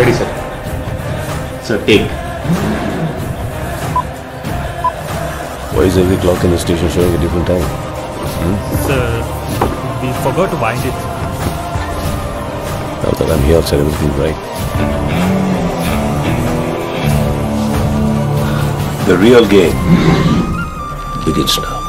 Ready, sir. Sir, take. Why is every clock in the station showing a different time? Hmm? Sir, we forgot to wind it. Now that I'm here, I'll right. The real game begins now.